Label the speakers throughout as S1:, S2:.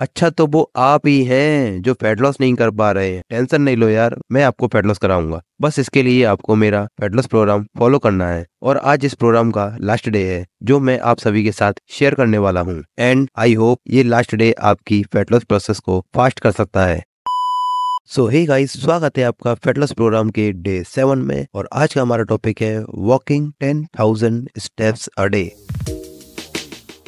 S1: अच्छा तो वो आप ही हैं जो फैट लॉस नहीं कर पा रहे हैं। टेंशन नहीं लो यार, मैं आपको फैट लॉस कराऊँगा। बस इसके लिए आपको मेरा फैट लॉस प्रोग्राम फॉलो करना है और आज इस प्रोग्राम का लास्ट डे है, जो मैं आप सभी के साथ शेयर करने वाला हूँ। एंड आई होप ये लास्ट डे आपकी फैट लॉस प्रोसेस को फास्ट कर सकता है। सो हे गाइस स्वागत है आपका फेटलस प्रोग्राम के डे सेवन में और आज का हमारा टॉपिक है walking ten thousand steps a day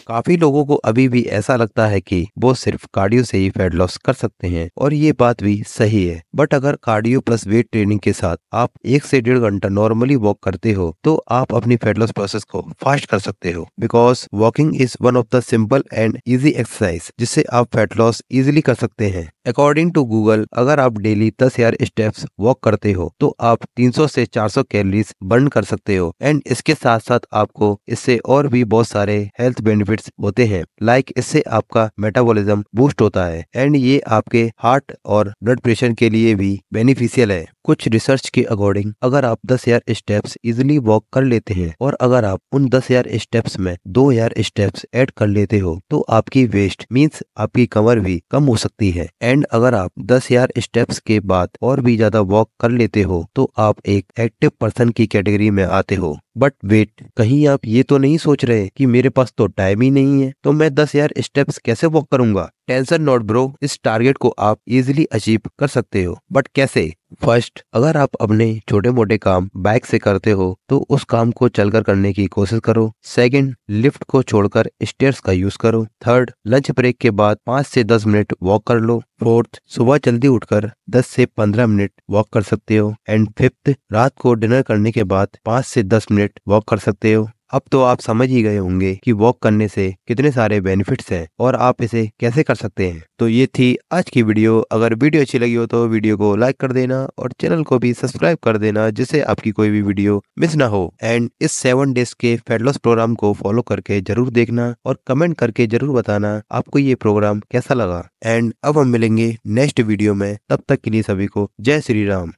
S1: काफ़ी लोगों को अभी भी ऐसा लगता है कि वो सिर्फ़ कार्डियो से ही फैट लॉस कर सकते हैं, और ये बात भी सही है। बट अगर कार्डियो प्लस वेट ट्रेनिंग के साथ आप एक से डेढ़ घंटा नॉर्मली वॉक करते हो तो आप अपनी फैट लॉस प्रोसेस को फास्ट कर सकते हो। Because walking is one of the simple and easy exercise जिससे आप फैट लॉस इजिली कर सकते हैं। अकॉर्डिंग टू गूगल अगर आप डेली दस हज़ार स्टेप्स वॉक करते हो तो आप 300 से 400 कैलोरीज बर्न कर सकते हो। एंड इसके साथ साथ आपको इससे और भी बहुत सारे हेल्थ बेनिफिट्स होते हैं। लाइक इससे आपका मेटाबोलिज्म बूस्ट होता है। एंड ये आपके हार्ट और ब्लड प्रेशर के लिए भी बेनिफिशियल है। कुछ रिसर्च के अकॉर्डिंग अगर आप दस हज़ार स्टेप्स इजिली वॉक कर लेते हैं और अगर आप उन दस हज़ार स्टेप्स में दो हज़ार स्टेप्स ऐड कर लेते हो तो आपकी वेस्ट मीन्स आपकी कमर भी कम हो सकती है। एंड अगर आप दस हज़ार स्टेप्स के बाद और भी ज़्यादा वॉक कर लेते हो तो आप एक एक्टिव पर्सन की कैटेगरी में आते हो। बट वेट कहीं आप ये तो नहीं सोच रहे कि मेरे पास तो टाइम ही नहीं है तो मैं दस हज़ार स्टेप्स कैसे वॉक करूँगा? टेंशन नोट ब्रो, इस टारगेट को आप इजिली अचीव कर सकते हो। बट कैसे? फ़र्स्ट अगर आप अपने छोटे मोटे काम बाइक से करते हो तो उस काम को चलकर करने की कोशिश करो। सेकंड लिफ्ट को छोड़कर स्टेयर्स का यूज़ करो। थर्ड लंच ब्रेक के बाद पाँच से दस मिनट वॉक कर लो। फोर्थ सुबह जल्दी उठकर 10 से 15 मिनट वॉक कर सकते हो। एंड फिफ्थ रात को डिनर करने के बाद पाँच से दस मिनट वॉक कर सकते हो। अब तो आप समझ ही गए होंगे कि वॉक करने से कितने सारे बेनिफिट्स हैं और आप इसे कैसे कर सकते हैं। तो ये थी आज की वीडियो। अगर वीडियो अच्छी लगी हो तो वीडियो को लाइक कर देना और चैनल को भी सब्सक्राइब कर देना जिससे आपकी कोई भी वीडियो मिस ना हो। एंड इस सेवन डेज़ के फेडलॉस प्रोग्राम को फॉलो करके ज़रूर देखना और कमेंट करके ज़रूर बताना आपको ये प्रोग्राम कैसा लगा। एंड अब हम मिलेंगे नेक्स्ट वीडियो में। तब तक के लिए सभी को जय श्री राम।